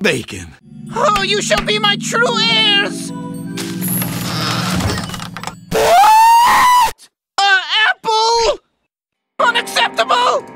bacon. Oh, you shall be my true heirs! What? A apple? Unacceptable!